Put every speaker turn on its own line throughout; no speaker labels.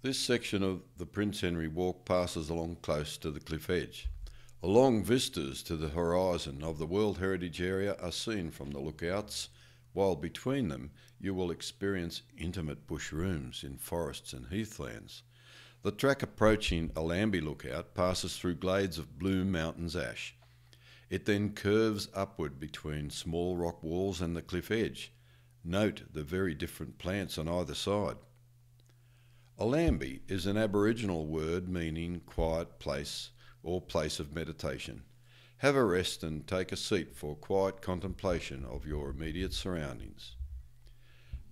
This section of the Prince Henry Walk passes along close to the cliff edge. Long vistas to the horizon of the World Heritage Area are seen from the lookouts, while between them you will experience intimate bush rooms in forests and heathlands. The track approaching Allambie Lookout passes through glades of Blue Mountains ash. It then curves upward between small rock walls and the cliff edge. Note the very different plants on either side. Allambie is an Aboriginal word meaning quiet place or place of meditation. Have a rest and take a seat for quiet contemplation of your immediate surroundings.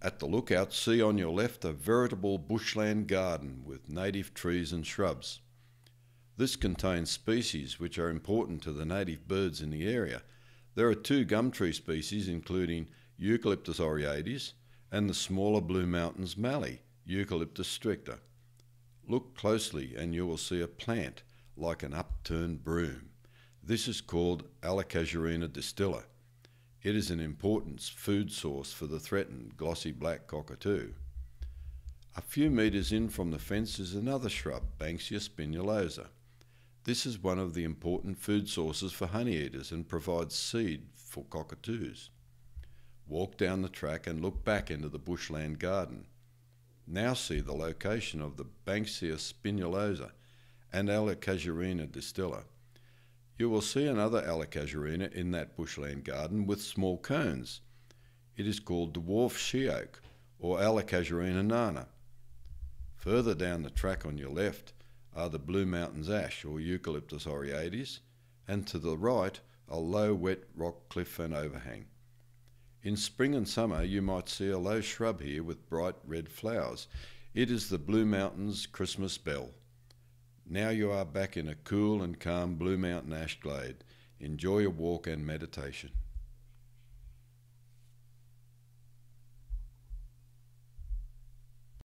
At the lookout, see on your left a veritable bushland garden with native trees and shrubs. This contains species which are important to the native birds in the area. There are two gum tree species, including Eucalyptus oreades and the smaller Blue Mountains mallee, Eucalyptus stricta. Look closely and you will see a plant like an upturned broom. This is called Allocasuarina distyla. It is an important food source for the threatened glossy black cockatoo. A few metres in from the fence is another shrub, Banksia spinulosa. This is one of the important food sources for honeyeaters and provides seed for cockatoos. Walk down the track and look back into the bushland garden. Now see the location of the Banksia spinulosa and Allocasuarina distyla. You will see another Allocasuarina in that bushland garden with small cones. It is called dwarf she oak or Allocasuarina nana. Further down the track on your left are the Blue Mountains ash or Eucalyptus oreades, and to the right a low wet rock cliff and overhang. In spring and summer you might see a low shrub here with bright red flowers. It is the Blue Mountains Christmas bell. Now you are back in a cool and calm Blue Mountain ash glade. Enjoy your walk and meditation.